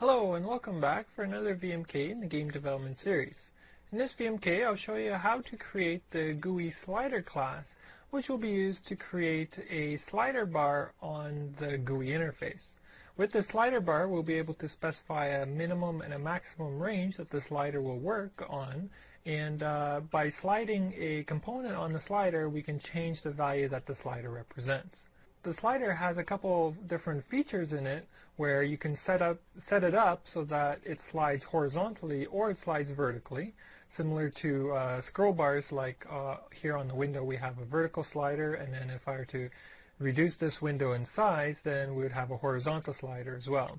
Hello and welcome back for another VMK in the Game Development Series. In this VMK I'll show you how to create the GUI slider class which will be used to create a slider bar on the GUI interface. With the slider bar we'll be able to specify a minimum and a maximum range that the slider will work on and uh, by sliding a component on the slider we can change the value that the slider represents the slider has a couple of different features in it where you can set up set it up so that it slides horizontally or it slides vertically similar to uh, scroll bars like uh, here on the window we have a vertical slider and then if I were to reduce this window in size then we would have a horizontal slider as well.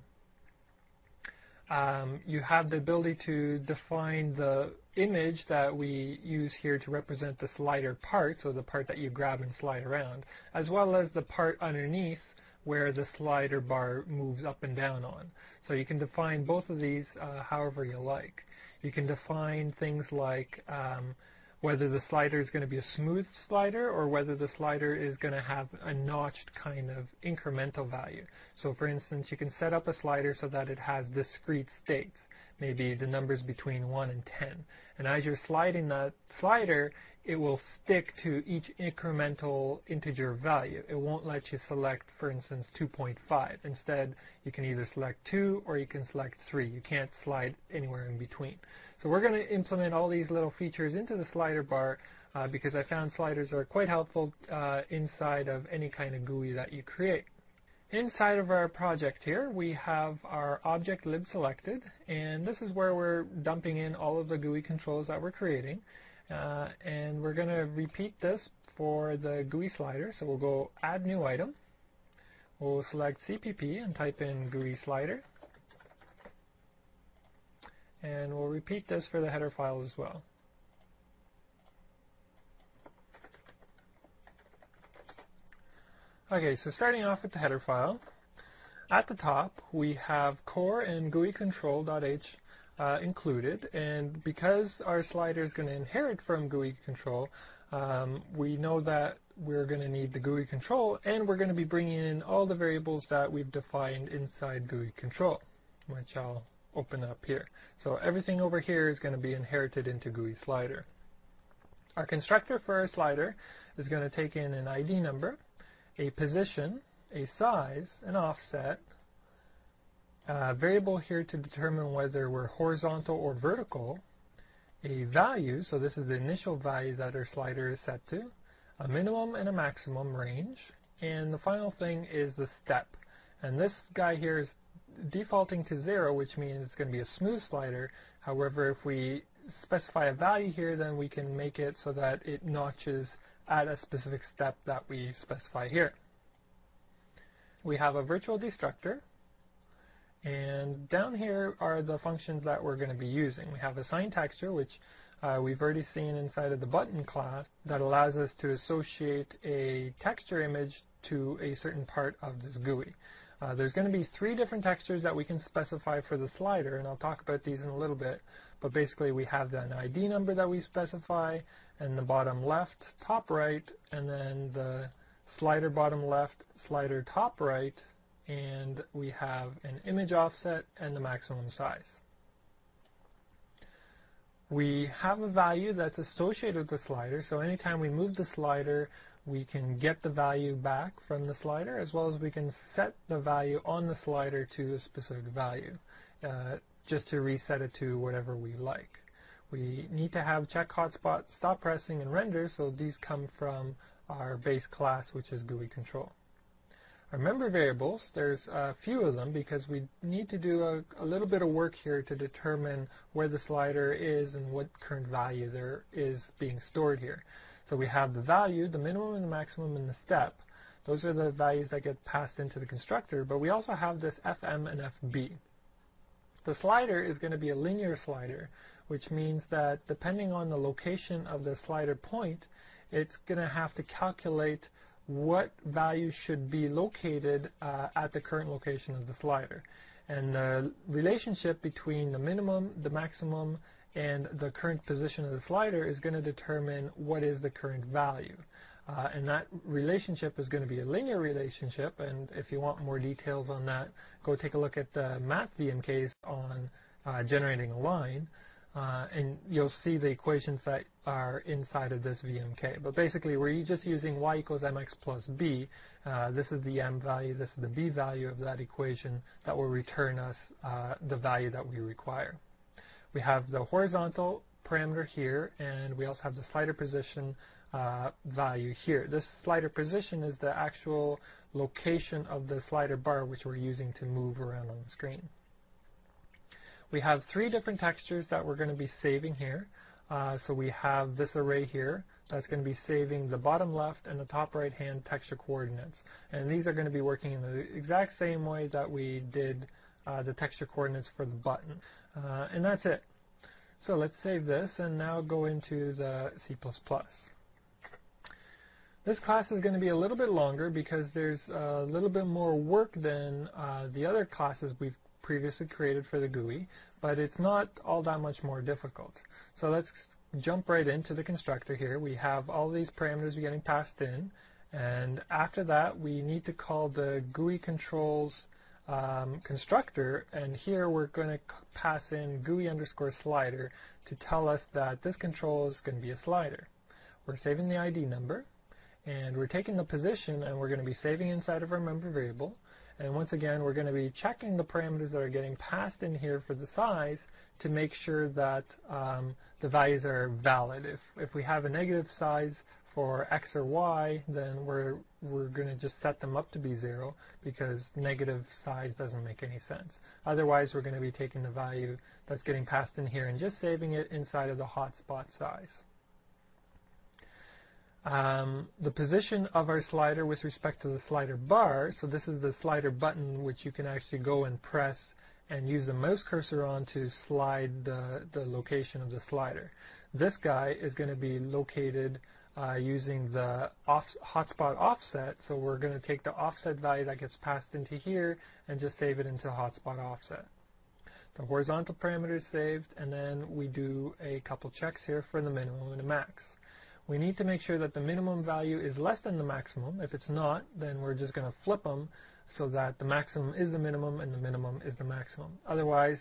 Um, you have the ability to define the image that we use here to represent the slider part, so the part that you grab and slide around, as well as the part underneath where the slider bar moves up and down on. So you can define both of these uh, however you like. You can define things like um, whether the slider is going to be a smooth slider or whether the slider is going to have a notched kind of incremental value. So for instance, you can set up a slider so that it has discrete states, maybe the numbers between 1 and 10. And as you're sliding that slider, it will stick to each incremental integer value. It won't let you select, for instance, 2.5. Instead, you can either select 2 or you can select 3. You can't slide anywhere in between. So we're going to implement all these little features into the slider bar uh, because I found sliders are quite helpful uh, inside of any kind of GUI that you create. Inside of our project here, we have our object lib selected, and this is where we're dumping in all of the GUI controls that we're creating. Uh, and we're going to repeat this for the GUI slider. So we'll go add new item. We'll select CPP and type in GUI slider. And we'll repeat this for the header file as well. Okay, so starting off with the header file, at the top we have core and GUI control.h uh, included. And because our slider is going to inherit from GUI control, um, we know that we're going to need the GUI control, and we're going to be bringing in all the variables that we've defined inside GUI control, which I'll open up here. So everything over here is going to be inherited into GUI slider. Our constructor for our slider is going to take in an ID number, a position, a size, an offset, a variable here to determine whether we're horizontal or vertical, a value, so this is the initial value that our slider is set to, a minimum and a maximum range, and the final thing is the step. And this guy here is defaulting to zero, which means it's going to be a smooth slider. However, if we specify a value here, then we can make it so that it notches at a specific step that we specify here. We have a virtual destructor, and down here are the functions that we're going to be using. We have assign texture, which uh, we've already seen inside of the button class that allows us to associate a texture image to a certain part of this GUI. Uh, there's going to be three different textures that we can specify for the slider, and I'll talk about these in a little bit. But basically, we have an ID number that we specify, and the bottom left, top right, and then the slider bottom left, slider top right, and we have an image offset and the maximum size. We have a value that's associated with the slider, so anytime we move the slider, we can get the value back from the slider, as well as we can set the value on the slider to a specific value, uh, just to reset it to whatever we like. We need to have check hotspot, stop pressing, and render, so these come from our base class, which is GUI control. Our member variables, there's a few of them because we need to do a, a, little bit of work here to determine where the slider is and what current value there is being stored here. So we have the value, the minimum and the maximum, and the step. Those are the values that get passed into the constructor, but we also have this FM and FB. The slider is going to be a linear slider, which means that depending on the location of the slider point, it's going to have to calculate what value should be located uh, at the current location of the slider. And the relationship between the minimum, the maximum, and the current position of the slider is going to determine what is the current value. Uh, and that relationship is going to be a linear relationship. And if you want more details on that, go take a look at the math VMKs on uh, generating a line. Uh, and you'll see the equations that are inside of this VMK. But basically, we're just using y equals mx plus b. Uh, this is the m value, this is the b value of that equation that will return us uh, the value that we require. We have the horizontal parameter here, and we also have the slider position uh, value here. This slider position is the actual location of the slider bar which we're using to move around on the screen. We have three different textures that we're going to be saving here. Uh, so we have this array here that's going to be saving the bottom left and the top right hand texture coordinates. And these are going to be working in the exact same way that we did uh, the texture coordinates for the button. Uh, and that's it. So let's save this and now go into the C++. This class is going to be a little bit longer because there's a little bit more work than uh, the other classes we've previously created for the GUI, but it's not all that much more difficult. So let's jump right into the constructor here. We have all these parameters we're getting passed in, and after that we need to call the GUI controls um, constructor, and here we're going to pass in GUI underscore slider to tell us that this control is going to be a slider. We're saving the ID number, and we're taking the position, and we're going to be saving inside of our member variable. And once again, we're going to be checking the parameters that are getting passed in here for the size to make sure that um, the values are valid. If, if we have a negative size for x or y, then we're, we're going to just set them up to be 0 because negative size doesn't make any sense. Otherwise, we're going to be taking the value that's getting passed in here and just saving it inside of the hotspot size. Um, the position of our slider with respect to the slider bar, so this is the slider button which you can actually go and press and use the mouse cursor on to slide the, the location of the slider. This guy is going to be located uh, using the off, hotspot offset, so we're going to take the offset value that gets passed into here and just save it into hotspot offset. The horizontal parameter is saved, and then we do a couple checks here for the minimum and the max we need to make sure that the minimum value is less than the maximum. If it's not, then we're just going to flip them so that the maximum is the minimum and the minimum is the maximum. Otherwise,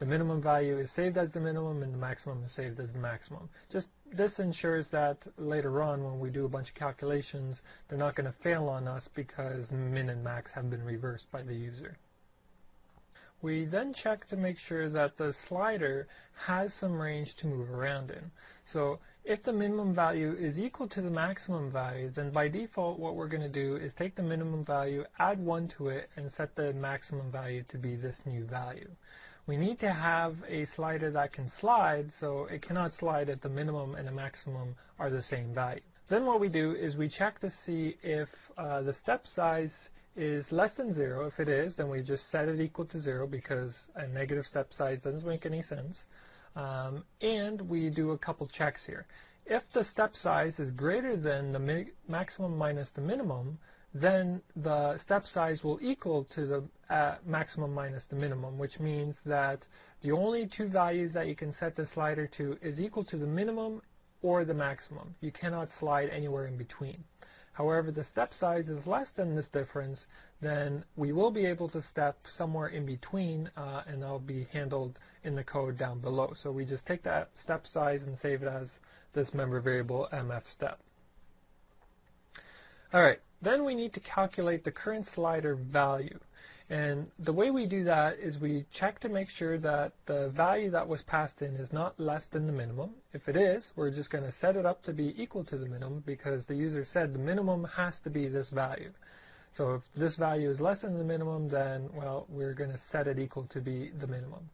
the minimum value is saved as the minimum and the maximum is saved as the maximum. Just this ensures that later on when we do a bunch of calculations, they're not going to fail on us because min and max have been reversed by the user. We then check to make sure that the slider has some range to move around in. So if the minimum value is equal to the maximum value, then by default what we're going to do is take the minimum value, add 1 to it, and set the maximum value to be this new value. We need to have a slider that can slide, so it cannot slide if the minimum and the maximum are the same value. Then what we do is we check to see if uh, the step size is less than 0. If it is, then we just set it equal to 0 because a negative step size doesn't make any sense. Um, and we do a couple checks here. If the step size is greater than the maximum minus the minimum, then the step size will equal to the uh, maximum minus the minimum, which means that the only two values that you can set the slider to is equal to the minimum or the maximum. You cannot slide anywhere in between. However, the step size is less than this difference, then we will be able to step somewhere in between, uh, and that'll be handled in the code down below. So we just take that step size and save it as this member variable mf step. All right, then we need to calculate the current slider value. And the way we do that is we check to make sure that the value that was passed in is not less than the minimum. If it is, we're just going to set it up to be equal to the minimum because the user said the minimum has to be this value. So if this value is less than the minimum, then, well, we're going to set it equal to be the minimum.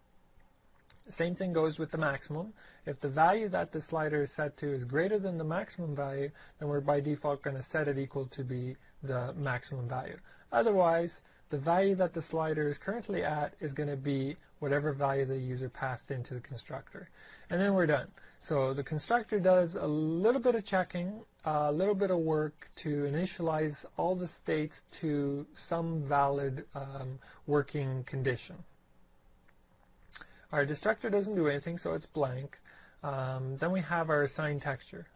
Same thing goes with the maximum. If the value that the slider is set to is greater than the maximum value, then we're by default going to set it equal to be the maximum value. Otherwise, the value that the slider is currently at is going to be whatever value the user passed into the constructor. And then we're done. So the constructor does a little bit of checking, a little bit of work to initialize all the states to some valid um, working condition. Our destructor doesn't do anything, so it's blank. Um, then we have our assigned texture.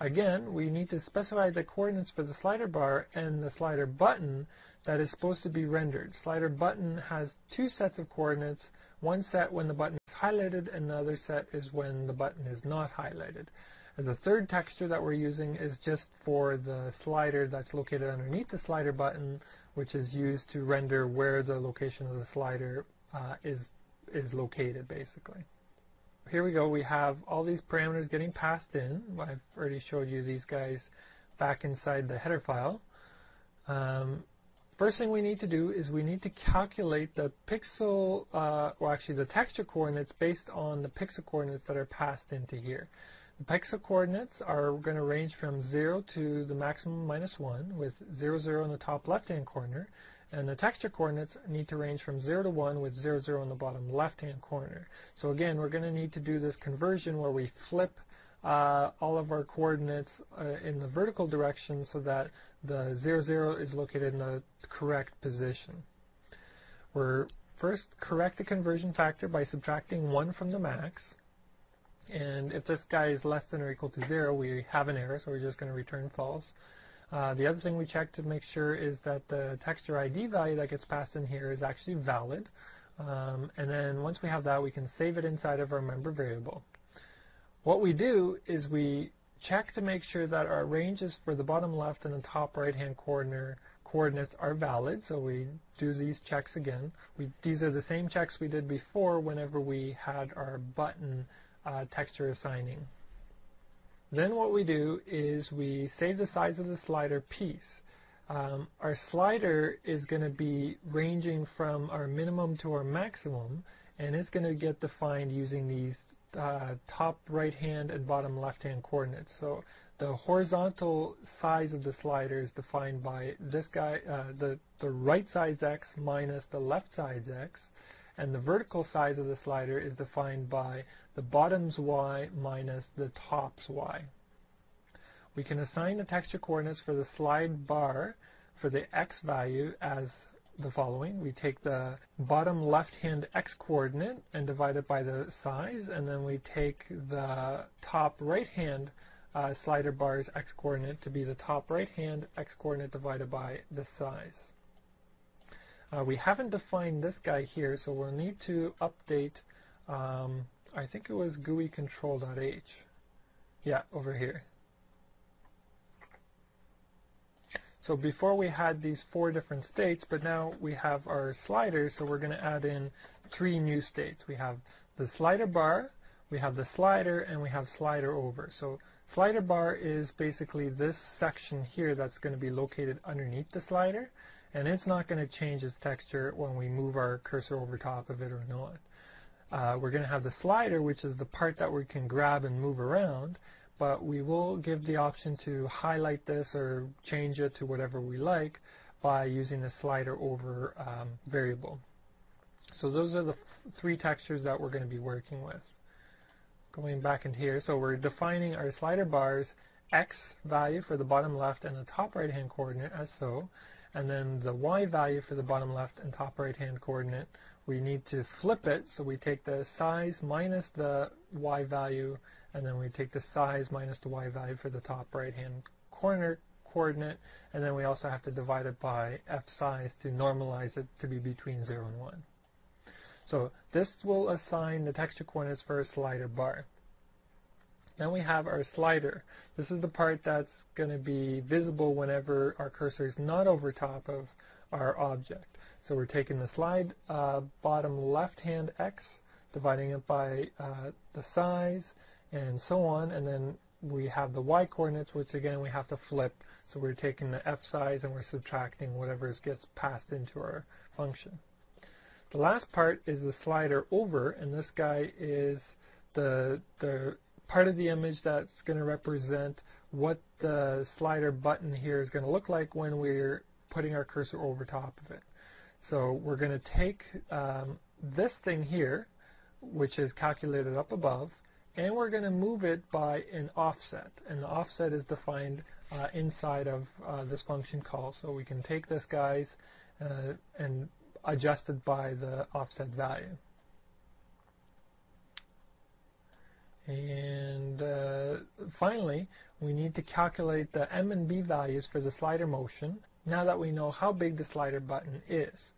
Again, we need to specify the coordinates for the slider bar and the slider button that is supposed to be rendered. Slider button has two sets of coordinates, one set when the button is highlighted and the other set is when the button is not highlighted. And the third texture that we're using is just for the slider that's located underneath the slider button, which is used to render where the location of the slider uh, is, is located, basically. Here we go. We have all these parameters getting passed in. I've already showed you these guys back inside the header file. Um, First thing we need to do is we need to calculate the pixel, uh, or actually the texture coordinates based on the pixel coordinates that are passed into here. The pixel coordinates are going to range from 0 to the maximum minus 1 with 0, 0 in the top left-hand corner. And the texture coordinates need to range from 0 to 1 with 0, 0 in the bottom left-hand corner. So again, we're going to need to do this conversion where we flip uh, all of our coordinates uh, in the vertical direction so that the 0, 0 is located in the correct position. We're first correct the conversion factor by subtracting 1 from the max. And if this guy is less than or equal to 0, we have an error, so we're just going to return false. Uh, the other thing we check to make sure is that the texture ID value that gets passed in here is actually valid. Um, and then once we have that, we can save it inside of our member variable. What we do is we check to make sure that our ranges for the bottom left and the top right hand corner coordinates are valid. So we do these checks again. We, these are the same checks we did before whenever we had our button uh, texture assigning. Then what we do is we save the size of the slider piece. Um, our slider is going to be ranging from our minimum to our maximum and it's going to get defined using these uh, top right hand and bottom left hand coordinates. So the horizontal size of the slider is defined by this guy, uh, the, the right side's x minus the left side's x, and the vertical size of the slider is defined by the bottom's y minus the top's y. We can assign the texture coordinates for the slide bar for the x value as the following. We take the bottom left-hand x-coordinate and divide it by the size, and then we take the top right-hand uh, slider bar's x-coordinate to be the top right-hand x-coordinate divided by the size. Uh, we haven't defined this guy here, so we'll need to update, um, I think it was GUI control.h. Yeah, over here. So before we had these four different states, but now we have our sliders, so we're going to add in three new states. We have the slider bar, we have the slider, and we have slider over. So slider bar is basically this section here that's going to be located underneath the slider, and it's not going to change its texture when we move our cursor over top of it or not. Uh, we're going to have the slider, which is the part that we can grab and move around, but we will give the option to highlight this or change it to whatever we like by using the slider over um, variable. So those are the three textures that we're going to be working with. Going back in here, so we're defining our slider bars x value for the bottom left and the top right hand coordinate as so, and then the y value for the bottom left and top right hand coordinate, we need to flip it, so we take the size minus the y value and then we take the size minus the y value for the top right hand corner coordinate and then we also have to divide it by f size to normalize it to be between 0 and 1. So this will assign the texture coordinates for a slider bar. Then we have our slider. This is the part that's going to be visible whenever our cursor is not over top of our object. So we're taking the slide uh, bottom left hand x, dividing it by uh, the size, and so on. And then we have the y coordinates, which again we have to flip. So we're taking the f size and we're subtracting whatever gets passed into our function. The last part is the slider over, and this guy is the, the part of the image that's going to represent what the slider button here is going to look like when we're putting our cursor over top of it. So we're going to take um, this thing here, which is calculated up above, and we're going to move it by an offset. And the offset is defined uh, inside of uh, this function call. So we can take this guys uh, and adjust it by the offset value. And uh, finally, we need to calculate the M and B values for the slider motion now that we know how big the slider button is.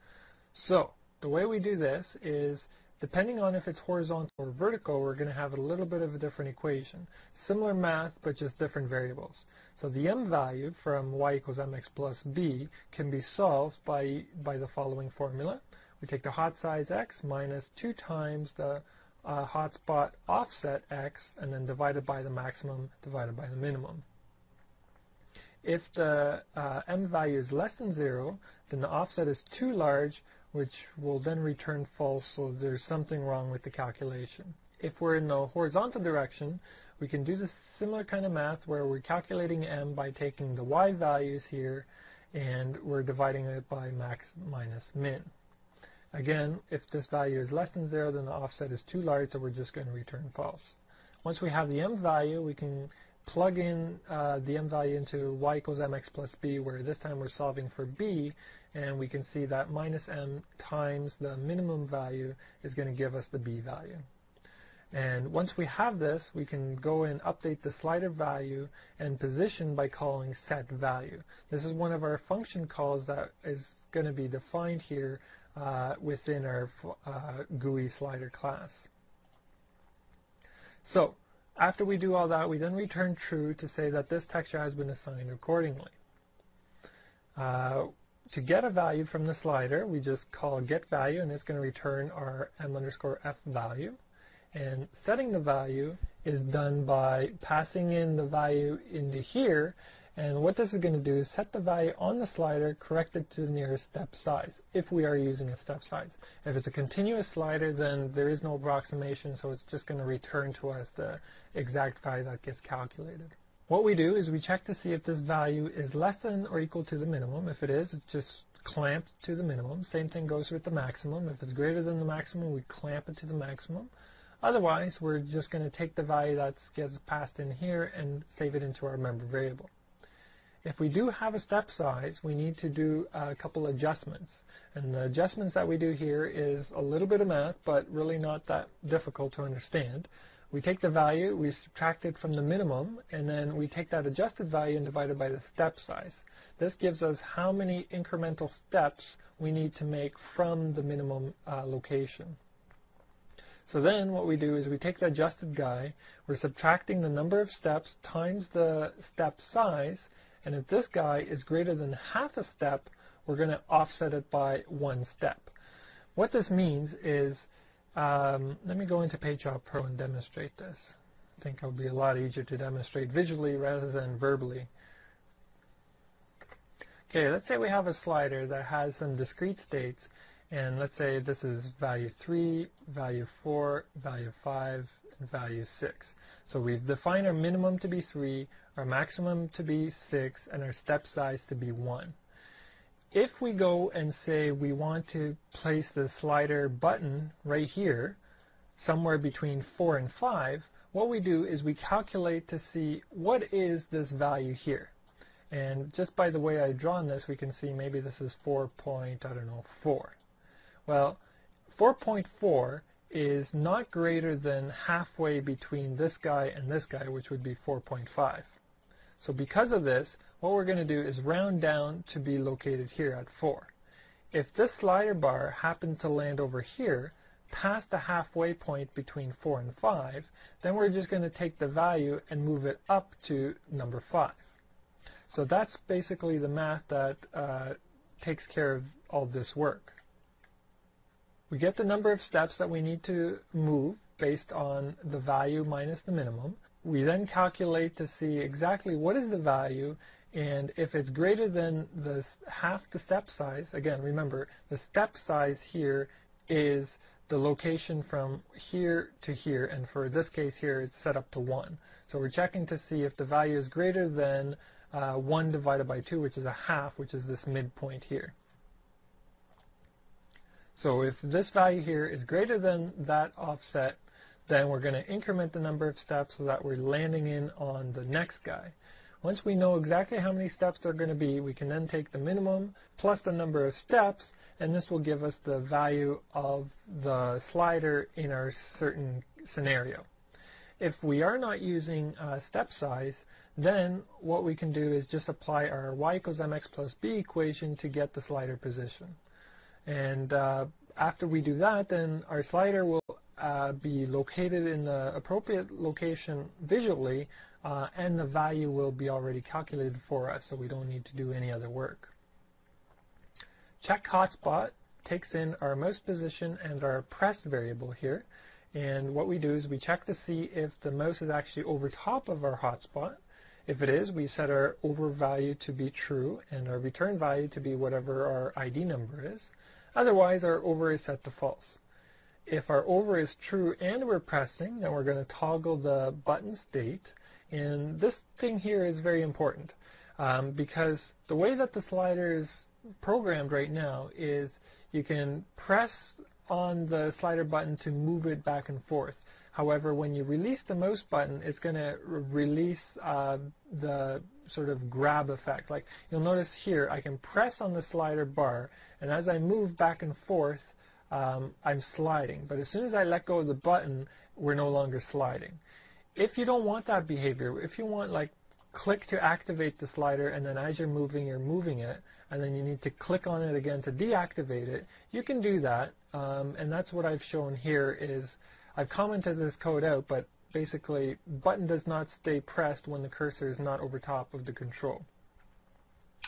So the way we do this is depending on if it's horizontal or vertical, we're going to have a little bit of a different equation. Similar math, but just different variables. So the m value from y equals mx plus b can be solved by, by the following formula. We take the hot size x minus 2 times the uh, hotspot offset x and then divided by the maximum divided by the minimum. If the uh, m value is less than 0, then the offset is too large, which will then return false, so there's something wrong with the calculation. If we're in the horizontal direction, we can do the similar kind of math where we're calculating m by taking the y values here and we're dividing it by max minus min. Again, if this value is less than 0, then the offset is too large, so we're just going to return false. Once we have the m value, we can plug in uh, the m value into y equals mx plus b, where this time we're solving for b, and we can see that minus m times the minimum value is going to give us the b value. And once we have this, we can go and update the slider value and position by calling set value. This is one of our function calls that is going to be defined here uh, within our uh, GUI slider class. So after we do all that, we then return true to say that this texture has been assigned accordingly. Uh, to get a value from the slider, we just call get value, and it's going to return our m underscore f value. And setting the value is done by passing in the value into here, and what this is going to do is set the value on the slider corrected to the nearest step size, if we are using a step size. If it's a continuous slider, then there is no approximation, so it's just going to return to us the exact value that gets calculated. What we do is we check to see if this value is less than or equal to the minimum. If it is, it's just clamped to the minimum. Same thing goes with the maximum. If it's greater than the maximum, we clamp it to the maximum. Otherwise, we're just going to take the value that gets passed in here and save it into our member variable. If we do have a step size, we need to do a couple adjustments. And the adjustments that we do here is a little bit of math, but really not that difficult to understand. We take the value, we subtract it from the minimum, and then we take that adjusted value and divide it by the step size. This gives us how many incremental steps we need to make from the minimum uh, location. So then what we do is we take the adjusted guy, we're subtracting the number of steps times the step size, and if this guy is greater than half a step, we're going to offset it by one step. What this means is, um, let me go into PaintShop Pro and demonstrate this. I think it'll be a lot easier to demonstrate visually rather than verbally. Okay, let's say we have a slider that has some discrete states, and let's say this is value 3, value 4, value 5, and value 6. So we've defined our minimum to be 3, our maximum to be 6, and our step size to be 1. If we go and say we want to place the slider button right here, somewhere between 4 and 5, what we do is we calculate to see what is this value here. And just by the way I've drawn this, we can see maybe this is 4 point, I don't know, 4. Well, 4.4 is not greater than halfway between this guy and this guy, which would be 4.5. So because of this, what we're going to do is round down to be located here at 4. If this slider bar happened to land over here, past the halfway point between 4 and 5, then we're just going to take the value and move it up to number 5. So that's basically the math that uh, takes care of all this work. We get the number of steps that we need to move based on the value minus the minimum. We then calculate to see exactly what is the value and if it's greater than the half the step size, again, remember, the step size here is the location from here to here, and for this case here, it's set up to 1. So we're checking to see if the value is greater than uh, 1 divided by 2, which is a half, which is this midpoint here. So if this value here is greater than that offset, then we're going to increment the number of steps so that we're landing in on the next guy. Once we know exactly how many steps there are going to be, we can then take the minimum plus the number of steps, and this will give us the value of the slider in our certain scenario. If we are not using uh, step size, then what we can do is just apply our y equals mx plus b equation to get the slider position. And uh, after we do that, then our slider will uh, be located in the appropriate location visually, uh, and the value will be already calculated for us, so we don't need to do any other work. Check hotspot takes in our mouse position and our press variable here, and what we do is we check to see if the mouse is actually over top of our hotspot. If it is, we set our over value to be true and our return value to be whatever our ID number is. Otherwise, our over is set to false. If our over is true and we're pressing, then we're going to toggle the button state. And this thing here is very important um, because the way that the slider is programmed right now is you can press on the slider button to move it back and forth. However, when you release the mouse button, it's going to re release uh, the sort of grab effect. Like you'll notice here, I can press on the slider bar, and as I move back and forth, um, I'm sliding. But as soon as I let go of the button, we're no longer sliding. If you don't want that behavior, if you want like click to activate the slider and then as you're moving, you're moving it, and then you need to click on it again to deactivate it, you can do that. Um, and that's what I've shown here is I've commented this code out, but basically button does not stay pressed when the cursor is not over top of the control.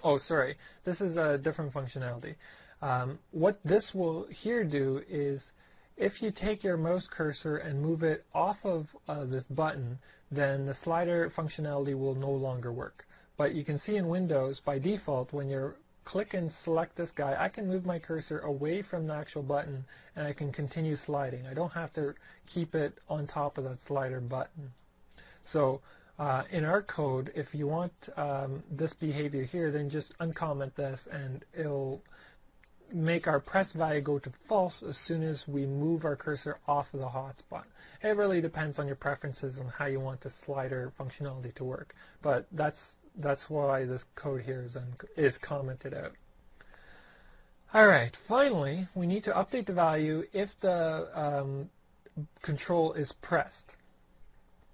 Oh, sorry. This is a different functionality. Um, what this will here do is if you take your mouse cursor and move it off of uh, this button, then the slider functionality will no longer work. But you can see in Windows, by default, when you click and select this guy, I can move my cursor away from the actual button and I can continue sliding. I don't have to keep it on top of that slider button. So uh, in our code, if you want um, this behavior here, then just uncomment this and it'll make our press value go to false as soon as we move our cursor off of the hotspot. It really depends on your preferences on how you want the slider functionality to work, but that's that's why this code here is, is commented out. Alright, finally, we need to update the value if the um, control is pressed.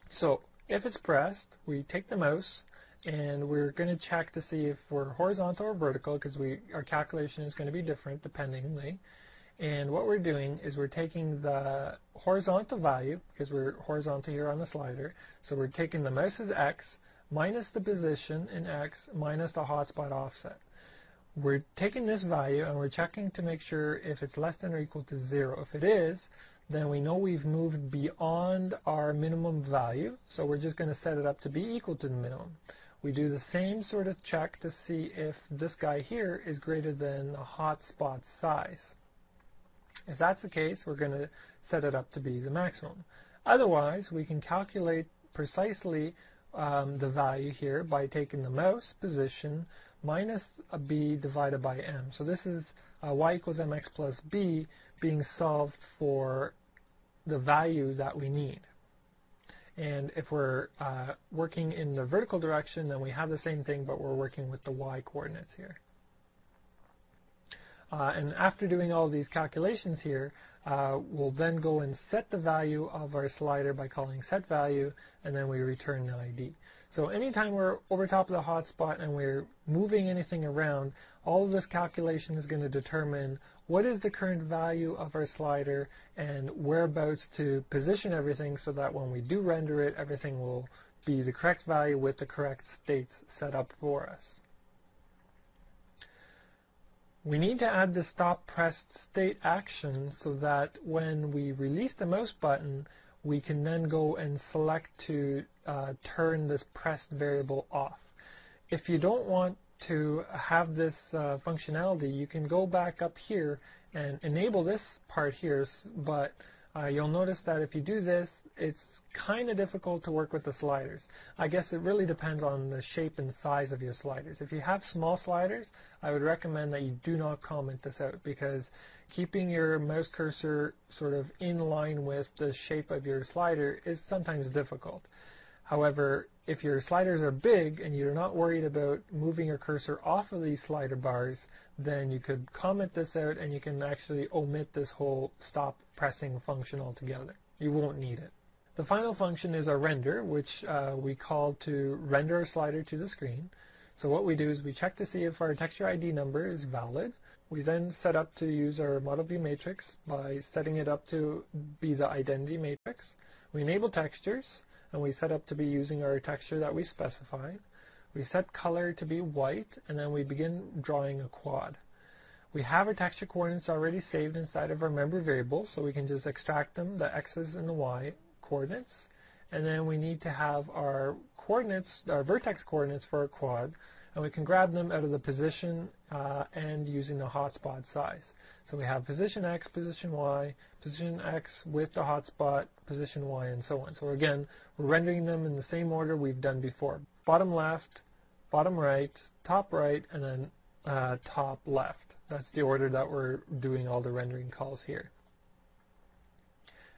So, if it's pressed, we take the mouse, and we're going to check to see if we're horizontal or vertical because we our calculation is going to be different dependingly. And what we're doing is we're taking the horizontal value because we're horizontal here on the slider. So we're taking the mouse's x minus the position in x minus the hotspot offset. We're taking this value and we're checking to make sure if it's less than or equal to 0. If it is, then we know we've moved beyond our minimum value, so we're just going to set it up to be equal to the minimum we do the same sort of check to see if this guy here is greater than the hotspot size. If that's the case, we're going to set it up to be the maximum. Otherwise, we can calculate precisely um, the value here by taking the mouse position minus a b divided by m. So this is uh, y equals mx plus b being solved for the value that we need. And if we're uh, working in the vertical direction, then we have the same thing, but we're working with the y coordinates here. Uh, and after doing all these calculations here, uh, we'll then go and set the value of our slider by calling set value, and then we return the ID. So anytime we're over top of the hotspot and we're moving anything around, all of this calculation is going to determine what is the current value of our slider and whereabouts to position everything so that when we do render it, everything will be the correct value with the correct states set up for us. We need to add the stop pressed state action so that when we release the mouse button, we can then go and select to uh, turn this pressed variable off. If you don't want to have this uh, functionality, you can go back up here and enable this part here, but uh, you'll notice that if you do this, it's kind of difficult to work with the sliders. I guess it really depends on the shape and size of your sliders. If you have small sliders, I would recommend that you do not comment this out because keeping your mouse cursor sort of in line with the shape of your slider is sometimes difficult. However, if your sliders are big and you're not worried about moving your cursor off of these slider bars, then you could comment this out and you can actually omit this whole stop pressing function altogether. You won't need it. The final function is our render, which uh, we call to render a slider to the screen. So what we do is we check to see if our texture ID number is valid. We then set up to use our model view matrix by setting it up to be the identity matrix. We enable textures, and we set up to be using our texture that we specified. We set color to be white, and then we begin drawing a quad. We have our texture coordinates already saved inside of our member variables, so we can just extract them, the x's and the y coordinates. And then we need to have our coordinates, our vertex coordinates for our quad, and we can grab them out of the position uh, and using the hotspot size. So we have position X, position Y, position X with the hotspot, position Y, and so on. So again, we're rendering them in the same order we've done before. Bottom left, bottom right, top right, and then uh, top left. That's the order that we're doing all the rendering calls here.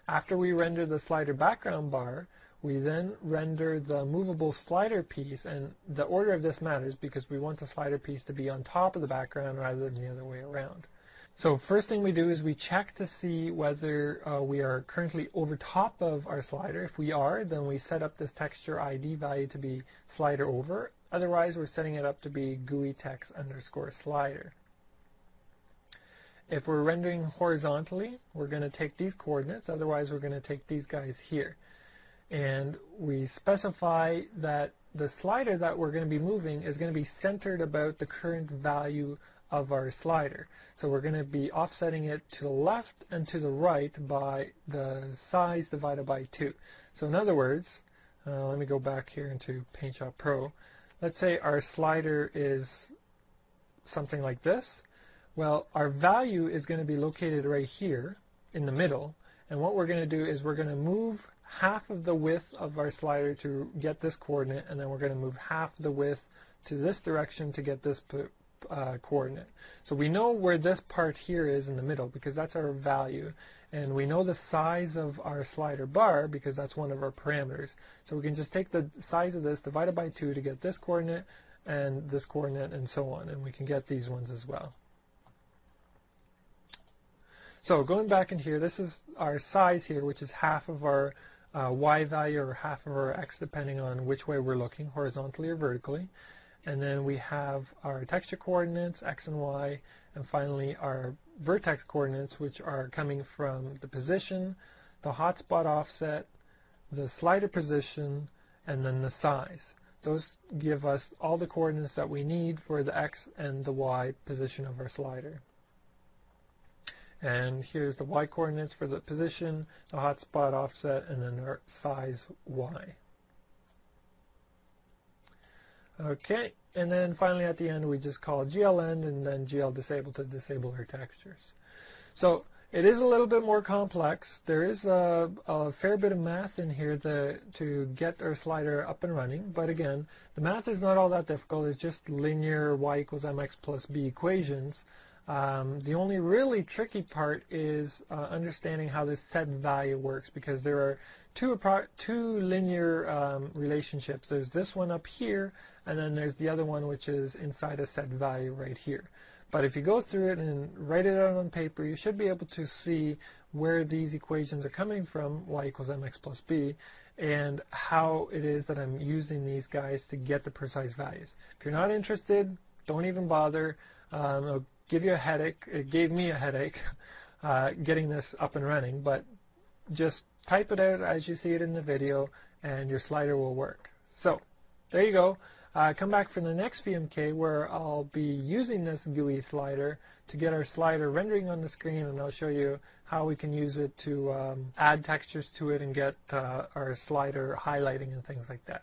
After we render the slider background bar, we then render the movable slider piece, and the order of this matters because we want the slider piece to be on top of the background rather than the other way around. So first thing we do is we check to see whether uh, we are currently over top of our slider. If we are, then we set up this texture ID value to be slider over. Otherwise, we're setting it up to be GUI text underscore slider. If we're rendering horizontally, we're going to take these coordinates. Otherwise, we're going to take these guys here. And we specify that the slider that we're going to be moving is going to be centered about the current value of our slider. So we're going to be offsetting it to the left and to the right by the size divided by 2. So in other words, uh, let me go back here into PaintShop Pro. Let's say our slider is something like this. Well, our value is going to be located right here in the middle. And what we're going to do is we're going to move half of the width of our slider to get this coordinate, and then we're going to move half the width to this direction to get this uh, coordinate. So we know where this part here is in the middle because that's our value. And we know the size of our slider bar because that's one of our parameters. So we can just take the size of this, divide it by 2 to get this coordinate and this coordinate and so on. And we can get these ones as well. So going back in here, this is our size here, which is half of our Uh, y value or half of our x, depending on which way we're looking, horizontally or vertically. And then we have our texture coordinates, x and y, and finally our vertex coordinates, which are coming from the position, the hotspot offset, the slider position, and then the size. Those give us all the coordinates that we need for the x and the y position of our slider. And here's the y coordinates for the position, the hotspot offset, and then our size y. Okay, and then finally at the end we just call glend and then gl disable to disable our textures. So it is a little bit more complex. There is a, a fair bit of math in here to, to get our slider up and running, but again, the math is not all that difficult. It's just linear y equals mx plus b equations um, the only really tricky part is uh, understanding how this set value works because there are two, two linear um, relationships. There's this one up here and then there's the other one which is inside a set value right here. But if you go through it and write it out on paper, you should be able to see where these equations are coming from, y equals mx plus b, and how it is that I'm using these guys to get the precise values. If you're not interested, don't even bother. Um, give you a headache. It gave me a headache uh, getting this up and running, but just type it out as you see it in the video and your slider will work. So there you go. Uh, come back for the next VMK where I'll be using this GUI slider to get our slider rendering on the screen and I'll show you how we can use it to um, add textures to it and get uh, our slider highlighting and things like that.